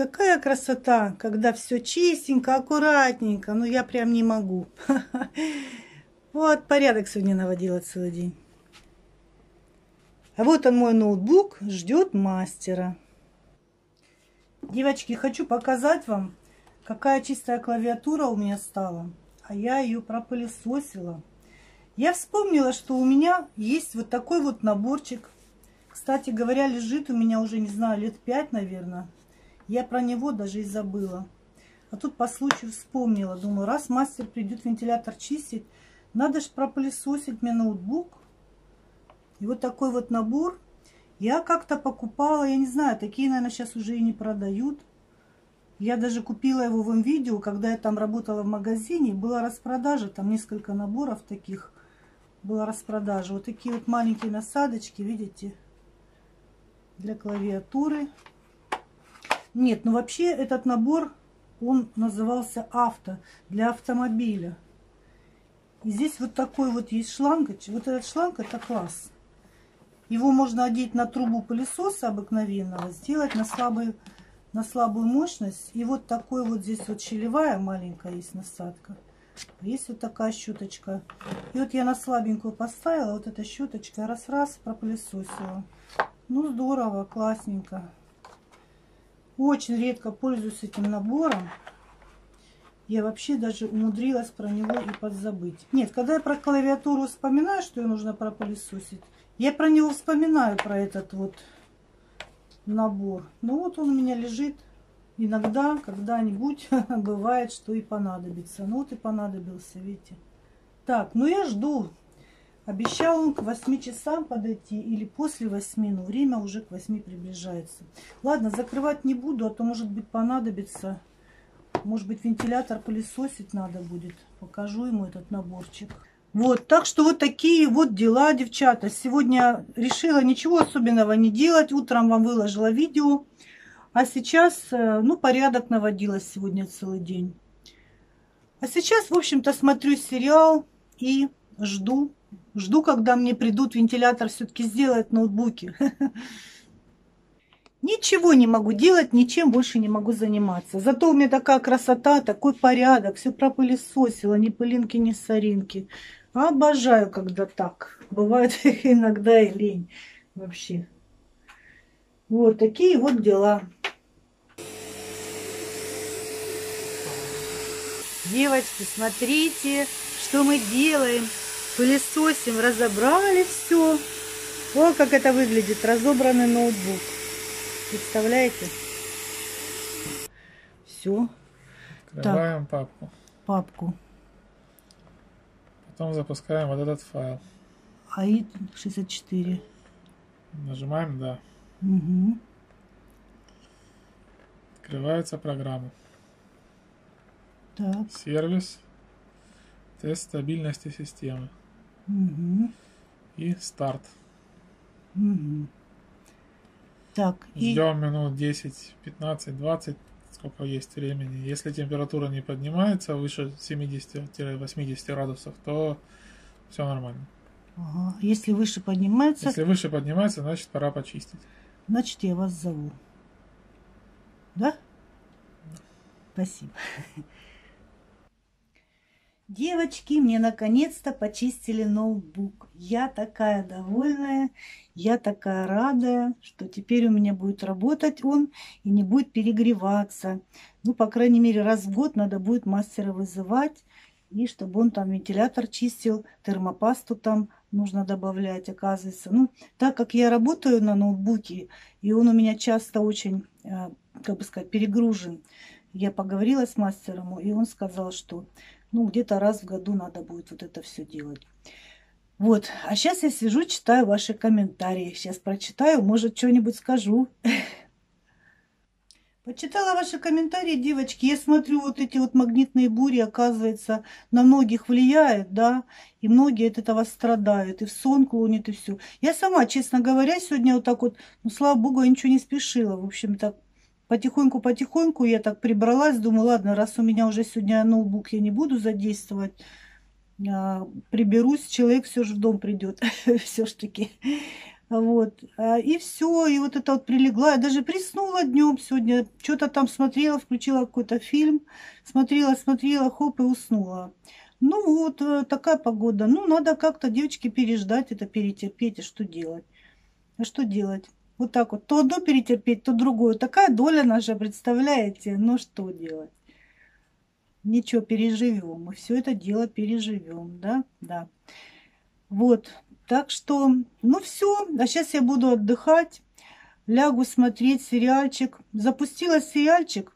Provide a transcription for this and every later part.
какая красота, когда все чистенько, аккуратненько. Ну, я прям не могу. Вот порядок сегодня наводила целый день. А вот он мой ноутбук, ждет мастера. Девочки, хочу показать вам, какая чистая клавиатура у меня стала. А я ее пропылесосила. Я вспомнила, что у меня есть вот такой вот наборчик. Кстати говоря, лежит у меня уже, не знаю, лет пять, наверное. Я про него даже и забыла. А тут по случаю вспомнила. Думаю, раз мастер придет вентилятор чистить, надо же пропылесосить мне ноутбук. И вот такой вот набор я как-то покупала, я не знаю, такие, наверное, сейчас уже и не продают. Я даже купила его в видео, когда я там работала в магазине. Была распродажа, там несколько наборов таких была распродажа. Вот такие вот маленькие насадочки, видите, для клавиатуры. Нет, ну вообще этот набор, он назывался авто, для автомобиля. И здесь вот такой вот есть шланг. Вот этот шланг это класс. Его можно одеть на трубу пылесоса обыкновенного, сделать на, слабую на слабую мощность. И вот такой вот здесь вот щелевая маленькая есть насадка. Есть вот такая щеточка. И вот я на слабенькую поставила, вот эта щеточка раз-раз пропылесосила. Ну, здорово, классненько. Очень редко пользуюсь этим набором. Я вообще даже умудрилась про него и подзабыть. Нет, когда я про клавиатуру вспоминаю, что ее нужно пропылесосить, я про него вспоминаю, про этот вот набор. Ну вот он у меня лежит иногда, когда-нибудь бывает, что и понадобится. Ну вот и понадобился, видите. Так, ну я жду. Обещал он к 8 часам подойти или после 8, но время уже к 8 приближается. Ладно, закрывать не буду, а то может быть понадобится. Может быть вентилятор пылесосить надо будет. Покажу ему этот наборчик. Вот, так что вот такие вот дела, девчата. Сегодня решила ничего особенного не делать. Утром вам выложила видео. А сейчас, э, ну, порядок наводилась сегодня целый день. А сейчас, в общем-то, смотрю сериал и жду. Жду, когда мне придут вентилятор все-таки сделать ноутбуки. Ничего не могу делать, ничем больше не могу заниматься. Зато у меня такая красота, такой порядок. Все пропылесосила, ни пылинки, ни соринки. Обожаю, когда так. Бывает иногда и лень вообще. Вот такие вот дела. Девочки, смотрите, что мы делаем. Пылесосим, разобрали все. Вот как это выглядит, разобранный ноутбук. Представляете? Все. Открываем так, папку. Папку. Потом запускаем вот этот файл. АИД 64. Нажимаем «Да». Угу. Открывается программа. Так. Сервис. Тест стабильности системы. Угу. И старт. Угу. Так. Ждем и... минут 10, 15, 20, сколько есть времени. Если температура не поднимается выше 70-80 градусов, то все нормально. Ага. Если выше поднимается... Если выше поднимается, значит пора почистить. Значит, я вас зову. Да? Спасибо. Девочки, мне наконец-то почистили ноутбук. Я такая довольная, я такая радая, что теперь у меня будет работать он и не будет перегреваться. Ну, по крайней мере, раз в год надо будет мастера вызывать, и чтобы он там вентилятор чистил, термопасту там нужно добавлять, оказывается. Ну, так как я работаю на ноутбуке, и он у меня часто очень, э, как бы сказать, перегружен, я поговорила с мастером, и он сказал, что ну, где-то раз в году надо будет вот это все делать. Вот, а сейчас я сижу, читаю ваши комментарии. Сейчас прочитаю, может, что-нибудь скажу. Почитала ваши комментарии, девочки. Я смотрю, вот эти вот магнитные бури, оказывается, на многих влияют, да, и многие от этого страдают, и в сон клонит, и все. Я сама, честно говоря, сегодня вот так вот, ну, слава богу, я ничего не спешила, в общем-то, потихоньку-потихоньку я так прибралась, думаю, ладно, раз у меня уже сегодня ноутбук, я не буду задействовать, а, приберусь, человек все же в дом придет, все ж таки. Вот. А, и все, и вот это вот прилегла. Я даже приснула днем сегодня. Что-то там смотрела, включила какой-то фильм. Смотрела, смотрела, хоп, и уснула. Ну вот э, такая погода. Ну, надо как-то, девочки, переждать это, перетерпеть. А что делать? А что делать? Вот так вот. То одно перетерпеть, то другое. Такая доля наша, представляете? Ну, что делать? Ничего, переживем. Мы все это дело переживем, да? Да. Вот. Так что, ну все. А сейчас я буду отдыхать. Лягу смотреть сериальчик. Запустила сериальчик.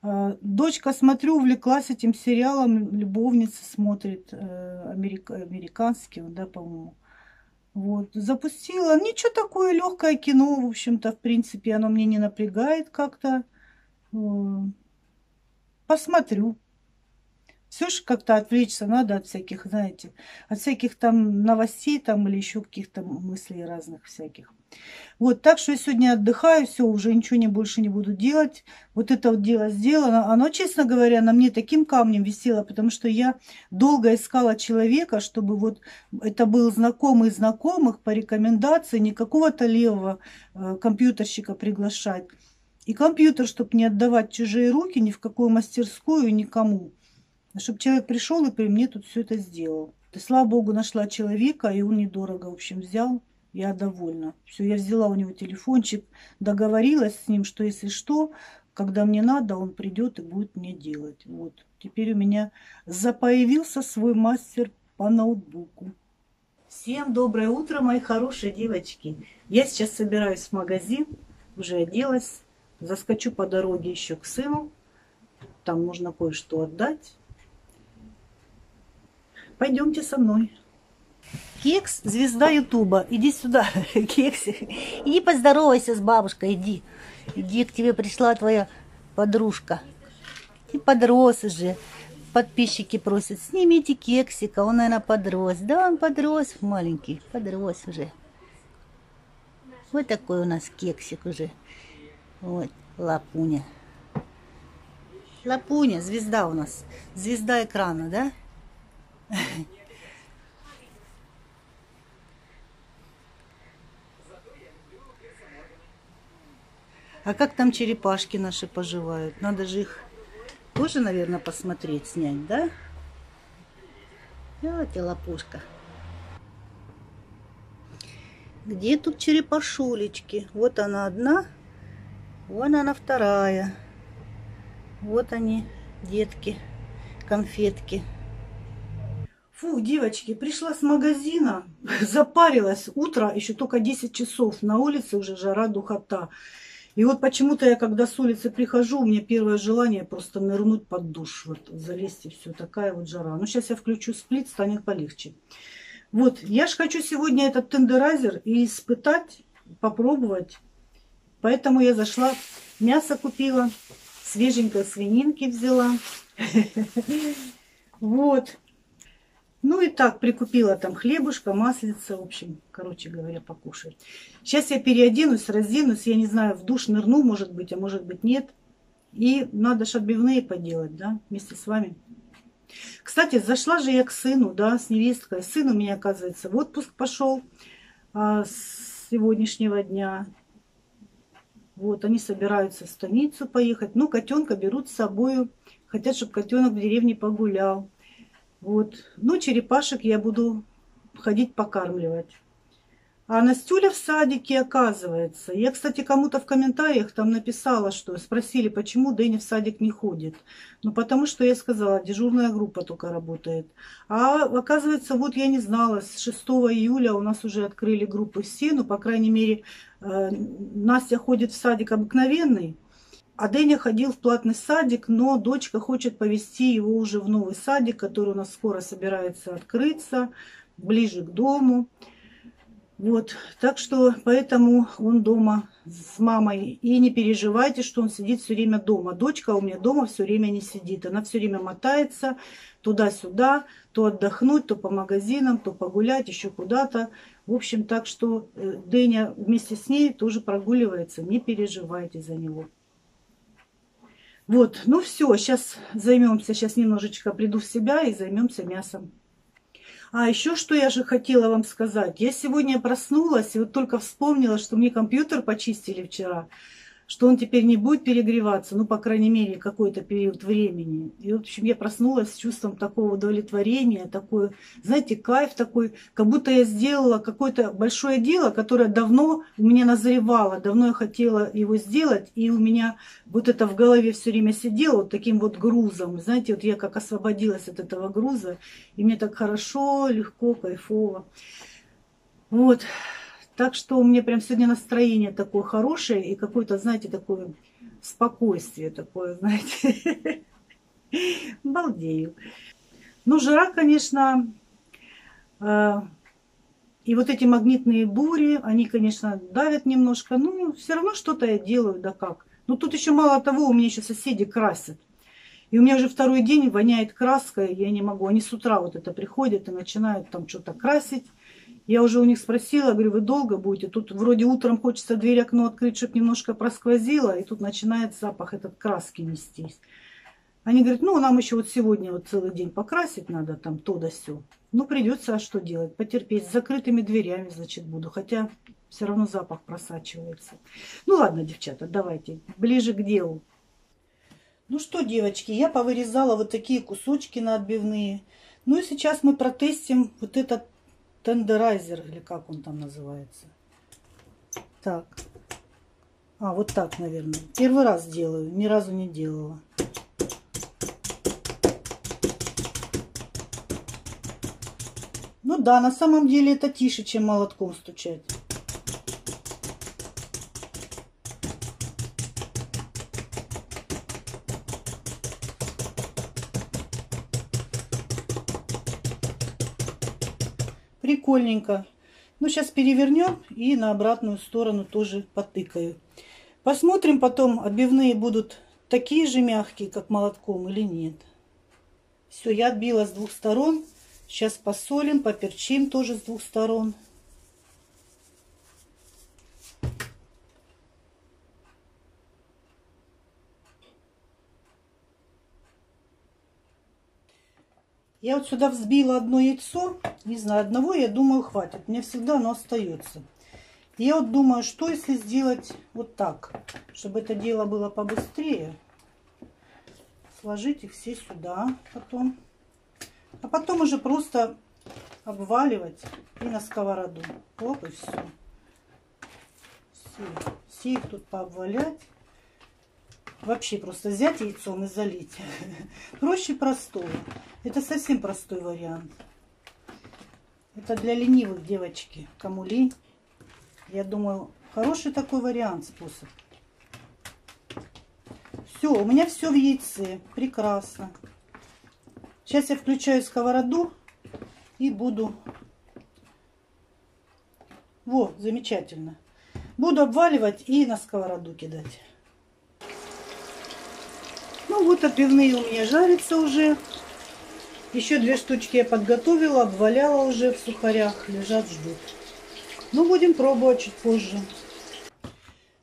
А, дочка, смотрю, увлеклась этим сериалом. Любовница смотрит. Э, америка, американский, да, по-моему. Вот, запустила. Ничего такое, легкое кино, в общем-то, в принципе, оно мне не напрягает как-то. Посмотрю. Все же как-то отвлечься надо от всяких, знаете, от всяких там новостей там или еще каких-то мыслей разных всяких. Вот, так что я сегодня отдыхаю, все, уже ничего не больше не буду делать. Вот это вот дело сделано. Оно, честно говоря, на мне таким камнем висело, потому что я долго искала человека, чтобы вот это был знакомый знакомых по рекомендации, не какого-то левого э, компьютерщика приглашать. И компьютер, чтобы не отдавать чужие руки ни в какую мастерскую, никому. Чтобы человек пришел и при мне тут все это сделал. И, слава богу, нашла человека, и он недорого, в общем, взял. Я довольна. Все, я взяла у него телефончик, договорилась с ним, что если что, когда мне надо, он придет и будет мне делать. Вот. Теперь у меня запоявился свой мастер по ноутбуку. Всем доброе утро, мои хорошие девочки. Я сейчас собираюсь в магазин, уже оделась. Заскочу по дороге еще к сыну. Там нужно кое-что отдать. Пойдемте со мной. Кекс, звезда Ютуба. Иди сюда, Кексик. Иди поздоровайся с бабушкой, иди. Иди, к тебе пришла твоя подружка. И подрос уже. Подписчики просят, снимите кексика. Он, наверное, подрос. Да, он подрос маленький, подрос уже. Вот такой у нас кексик уже. Вот, лапуня. Лапуня, звезда у нас. Звезда экрана, да? А как там черепашки наши поживают? Надо же их тоже, наверное, посмотреть, снять, да? Вот и лопушка. Где тут черепашулечки? Вот она одна, вон она вторая. Вот они, детки, конфетки. Фу, девочки, пришла с магазина, запарилась. Утро, еще только 10 часов. На улице уже жара, духота. И вот почему-то я, когда с улицы прихожу, у меня первое желание просто нырнуть под душ, вот залезть и все, такая вот жара. Ну, сейчас я включу сплит, станет полегче. Вот, я же хочу сегодня этот тендерайзер и испытать, попробовать. Поэтому я зашла, мясо купила, свеженькой свининки взяла. Вот. Ну и так, прикупила там хлебушка, маслица, в общем, короче говоря, покушать. Сейчас я переоденусь, разденусь, я не знаю, в душ нырну, может быть, а может быть нет. И надо же отбивные поделать, да, вместе с вами. Кстати, зашла же я к сыну, да, с невесткой. Сын у меня, оказывается, в отпуск пошел а, с сегодняшнего дня. Вот, они собираются в станицу поехать. Ну, котенка берут с собой. Хотят, чтобы котенок в деревне погулял. Вот. Ну, черепашек я буду ходить покармливать. А Настюля в садике, оказывается. Я, кстати, кому-то в комментариях там написала, что спросили, почему Дэнни в садик не ходит. Ну, потому что я сказала, дежурная группа только работает. А оказывается, вот я не знала, с 6 июля у нас уже открыли группы все, ну, по крайней мере, э, Настя ходит в садик обыкновенный, а Дэнни ходил в платный садик, но дочка хочет повезти его уже в новый садик, который у нас скоро собирается открыться, ближе к дому. Вот, так что поэтому он дома с мамой. И не переживайте, что он сидит все время дома. Дочка у меня дома все время не сидит. Она все время мотается туда-сюда, то отдохнуть, то по магазинам, то погулять, еще куда-то. В общем, так что э, Дэня вместе с ней тоже прогуливается. Не переживайте за него. Вот, ну все, сейчас займемся, сейчас немножечко приду в себя и займемся мясом. А еще что я же хотела вам сказать. Я сегодня проснулась и вот только вспомнила, что мне компьютер почистили вчера что он теперь не будет перегреваться, ну, по крайней мере, какой-то период времени. И, в общем, я проснулась с чувством такого удовлетворения, такой, знаете, кайф такой, как будто я сделала какое-то большое дело, которое давно у меня назревало, давно я хотела его сделать, и у меня вот это в голове все время сидело вот таким вот грузом. Знаете, вот я как освободилась от этого груза, и мне так хорошо, легко, кайфово. Вот. Так что у меня прям сегодня настроение такое хорошее и какое-то, знаете, такое спокойствие такое, знаете. Балдею. Ну, жара, конечно, э, и вот эти магнитные бури, они, конечно, давят немножко, но все равно что-то я делаю, да как. Но тут еще мало того, у меня еще соседи красят. И у меня уже второй день воняет краской, я не могу. Они с утра вот это приходят и начинают там что-то красить. Я уже у них спросила, говорю, вы долго будете? Тут вроде утром хочется дверь, окно открыть, чтобы немножко просквозило, и тут начинает запах этот краски нестись. Они говорят, ну, нам еще вот сегодня вот целый день покрасить надо, там, то да сё. Ну, придется, а что делать? Потерпеть. С закрытыми дверями, значит, буду. Хотя все равно запах просачивается. Ну, ладно, девчата, давайте, ближе к делу. Ну что, девочки, я повырезала вот такие кусочки на отбивные. Ну и сейчас мы протестим вот этот тендерайзер, или как он там называется. Так. А, вот так, наверное. Первый раз делаю, ни разу не делала. Ну да, на самом деле это тише, чем молотком стучать. Прикольненько. Ну, сейчас перевернем и на обратную сторону тоже потыкаю. Посмотрим потом, отбивные будут такие же мягкие, как молотком или нет. Все, я отбила с двух сторон. Сейчас посолим, поперчим тоже с двух сторон. Я вот сюда взбила одно яйцо. Не знаю, одного, я думаю, хватит. Мне всегда оно остается. Я вот думаю, что если сделать вот так, чтобы это дело было побыстрее. Сложить их все сюда потом. А потом уже просто обваливать и на сковороду. Оп, и все. Все, все их тут пообвалять. Вообще просто взять яйцом и залить. Проще простого. Это совсем простой вариант. Это для ленивых девочки. Кому лень. Я думаю, хороший такой вариант, способ. Все, у меня все в яйце. Прекрасно. Сейчас я включаю сковороду и буду... Вот, замечательно. Буду обваливать и на сковороду кидать. Вот отбивные у меня жарятся уже. Еще две штучки я подготовила, обваляла уже в сухарях. Лежат, ждут. Ну, будем пробовать чуть позже.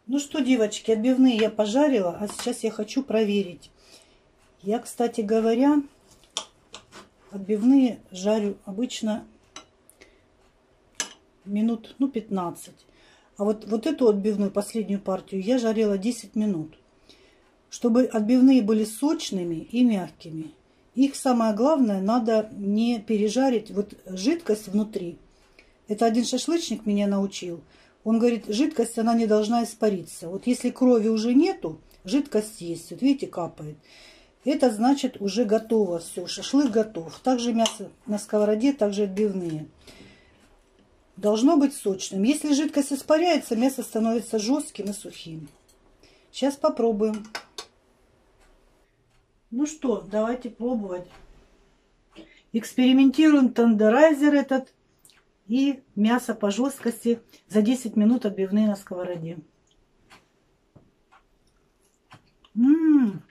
Ну что, девочки, отбивные я пожарила, а сейчас я хочу проверить. Я, кстати говоря, отбивные жарю обычно минут, ну, 15. А вот, вот эту отбивную, последнюю партию, я жарила 10 минут чтобы отбивные были сочными и мягкими. Их самое главное, надо не пережарить вот жидкость внутри. Это один шашлычник меня научил. Он говорит, жидкость, она не должна испариться. Вот если крови уже нету, жидкость есть. Вот видите, капает. Это значит уже готово все, шашлык готов. Также мясо на сковороде, также отбивные. Должно быть сочным. Если жидкость испаряется, мясо становится жестким и сухим. Сейчас попробуем. Ну что, давайте пробовать. Экспериментируем тендерайзер этот и мясо по жесткости за 10 минут отбивные на сковороде. Ммм,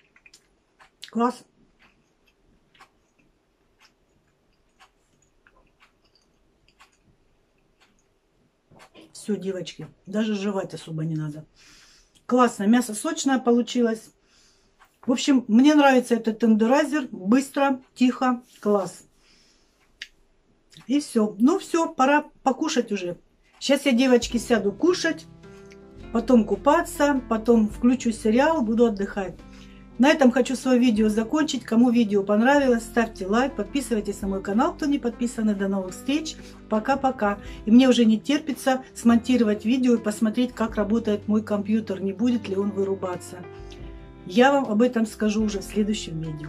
класс. Все, девочки, даже жевать особо не надо. Классно, мясо сочное получилось. В общем, мне нравится этот тендерайзер. Быстро, тихо, класс. И все. Ну все, пора покушать уже. Сейчас я, девочки, сяду кушать, потом купаться, потом включу сериал, буду отдыхать. На этом хочу свое видео закончить. Кому видео понравилось, ставьте лайк, подписывайтесь на мой канал, кто не подписан. До новых встреч. Пока-пока. И мне уже не терпится смонтировать видео и посмотреть, как работает мой компьютер, не будет ли он вырубаться. Я вам об этом скажу уже в следующем видео.